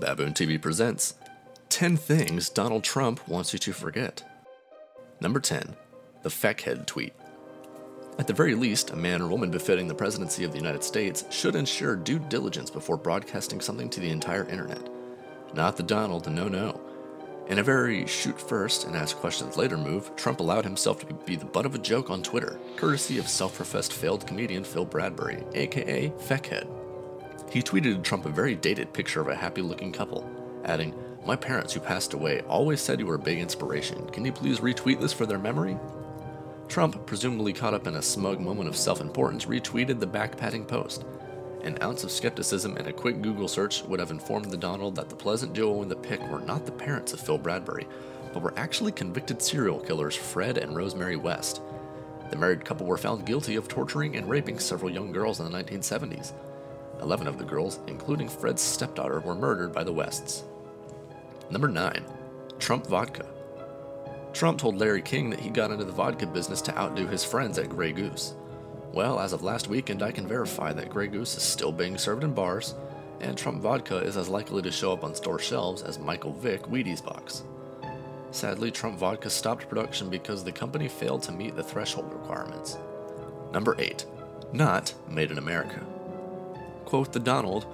Baboon TV presents 10 Things Donald Trump Wants You to Forget. Number 10. The Feckhead Tweet. At the very least, a man or woman befitting the presidency of the United States should ensure due diligence before broadcasting something to the entire internet. Not the Donald, no, no. In a very shoot first and ask questions later move, Trump allowed himself to be the butt of a joke on Twitter, courtesy of self professed failed comedian Phil Bradbury, aka Feckhead. He tweeted Trump a very dated picture of a happy looking couple, adding, My parents who passed away always said you were a big inspiration. Can you please retweet this for their memory? Trump, presumably caught up in a smug moment of self importance, retweeted the back patting post. An ounce of skepticism and a quick Google search would have informed the Donald that the pleasant duo in the pic were not the parents of Phil Bradbury, but were actually convicted serial killers Fred and Rosemary West. The married couple were found guilty of torturing and raping several young girls in the 1970s. Eleven of the girls, including Fred's stepdaughter, were murdered by the Wests. Number 9. Trump Vodka. Trump told Larry King that he got into the vodka business to outdo his friends at Grey Goose. Well, as of last weekend, I can verify that Grey Goose is still being served in bars, and Trump vodka is as likely to show up on store shelves as Michael Vick Wheaties box. Sadly, Trump vodka stopped production because the company failed to meet the threshold requirements. Number 8. Not made in America. Quote the Donald,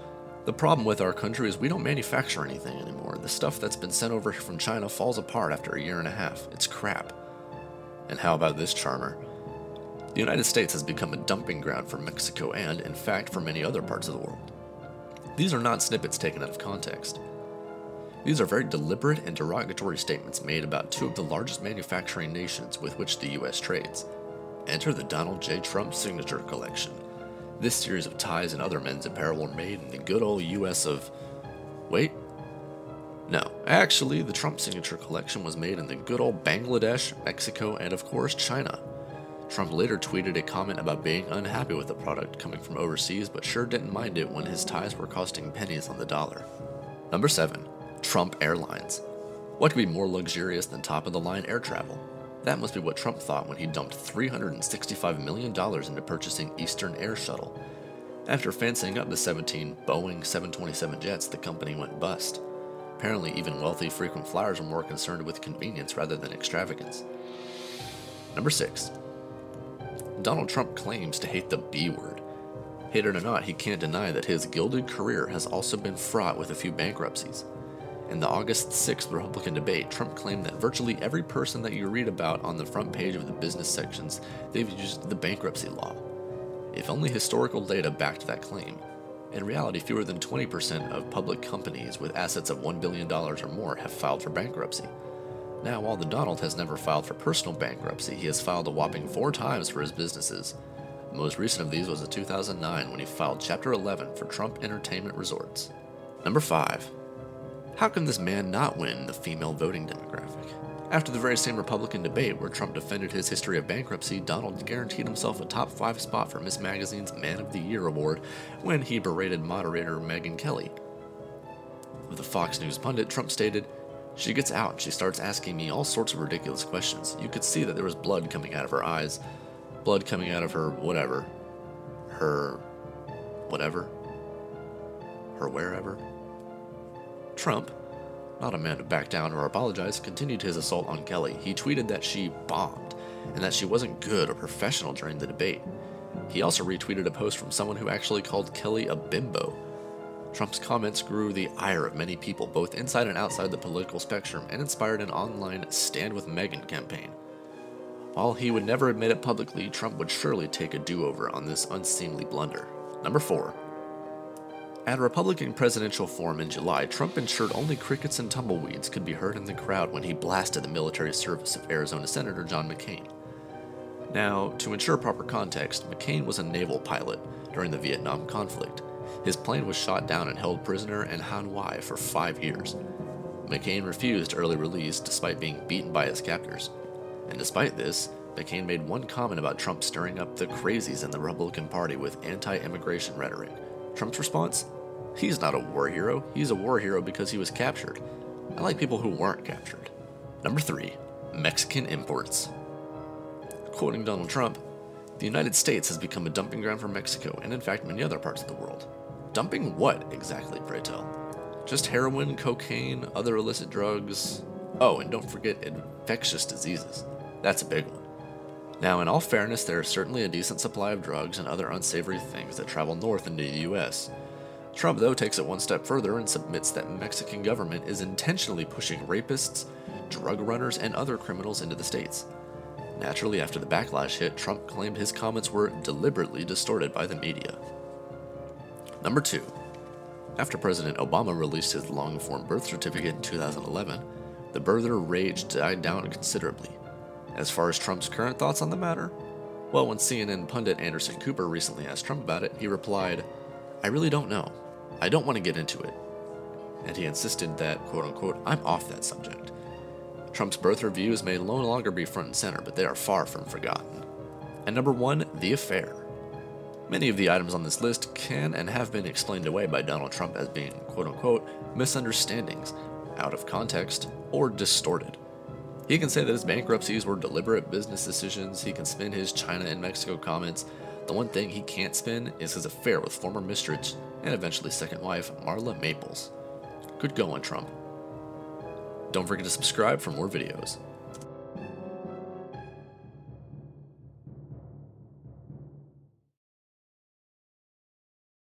the problem with our country is we don't manufacture anything anymore. The stuff that's been sent over from China falls apart after a year and a half. It's crap. And how about this charmer? The United States has become a dumping ground for Mexico and, in fact, for many other parts of the world. These are not snippets taken out of context. These are very deliberate and derogatory statements made about two of the largest manufacturing nations with which the US trades. Enter the Donald J. Trump Signature Collection, this series of ties and other men's apparel were made in the good old US of. Wait? No, actually, the Trump signature collection was made in the good old Bangladesh, Mexico, and of course, China. Trump later tweeted a comment about being unhappy with the product coming from overseas, but sure didn't mind it when his ties were costing pennies on the dollar. Number 7. Trump Airlines. What could be more luxurious than top of the line air travel? That must be what Trump thought when he dumped $365 million into purchasing Eastern Air Shuttle. After fancying up the 17 Boeing 727 jets, the company went bust. Apparently, even wealthy frequent flyers were more concerned with convenience rather than extravagance. Number 6. Donald Trump claims to hate the B word. Hate it or not, he can't deny that his gilded career has also been fraught with a few bankruptcies. In the August 6th Republican debate, Trump claimed that virtually every person that you read about on the front page of the business sections, they've used the bankruptcy law. If only historical data backed that claim. In reality, fewer than 20% of public companies with assets of $1 billion or more have filed for bankruptcy. Now, while the Donald has never filed for personal bankruptcy, he has filed a whopping four times for his businesses. The most recent of these was in 2009 when he filed Chapter 11 for Trump Entertainment Resorts. Number 5. How can this man not win the female voting demographic? After the very same Republican debate where Trump defended his history of bankruptcy, Donald guaranteed himself a top five spot for Ms. Magazine's Man of the Year award when he berated moderator Megyn Kelly. With a Fox News pundit, Trump stated, She gets out she starts asking me all sorts of ridiculous questions. You could see that there was blood coming out of her eyes, blood coming out of her whatever. Her whatever. Her wherever. Trump, not a man to back down or apologize, continued his assault on Kelly. He tweeted that she bombed and that she wasn't good or professional during the debate. He also retweeted a post from someone who actually called Kelly a bimbo. Trump's comments grew the ire of many people, both inside and outside the political spectrum, and inspired an online Stand with Megyn campaign. While he would never admit it publicly, Trump would surely take a do over on this unseemly blunder. Number 4. At a Republican presidential forum in July, Trump ensured only crickets and tumbleweeds could be heard in the crowd when he blasted the military service of Arizona Senator John McCain. Now, to ensure proper context, McCain was a naval pilot during the Vietnam conflict. His plane was shot down and held prisoner in Hanoi for five years. McCain refused early release despite being beaten by his captors. And despite this, McCain made one comment about Trump stirring up the crazies in the Republican Party with anti immigration rhetoric. Trump's response? He's not a war hero. He's a war hero because he was captured. I like people who weren't captured. Number 3. Mexican imports. Quoting Donald Trump, the United States has become a dumping ground for Mexico and, in fact, many other parts of the world. Dumping what exactly, pray tell? Just heroin, cocaine, other illicit drugs. Oh, and don't forget infectious diseases. That's a big one. Now, in all fairness, there is certainly a decent supply of drugs and other unsavory things that travel north into the US. Trump, though, takes it one step further and submits that Mexican government is intentionally pushing rapists, drug runners, and other criminals into the states. Naturally, after the backlash hit, Trump claimed his comments were deliberately distorted by the media. Number 2. After President Obama released his long form birth certificate in 2011, the birther rage died down considerably. As far as Trump's current thoughts on the matter, well, when CNN pundit Anderson Cooper recently asked Trump about it, he replied, I really don't know. I don't want to get into it. And he insisted that, quote unquote, I'm off that subject. Trump's birth reviews may no longer be front and center, but they are far from forgotten. And number one, the affair. Many of the items on this list can and have been explained away by Donald Trump as being, quote unquote, misunderstandings, out of context, or distorted. He can say that his bankruptcies were deliberate business decisions. He can spin his China and Mexico comments. The one thing he can't spin is his affair with former mistress and eventually second wife, Marla Maples. Good going, Trump. Don't forget to subscribe for more videos.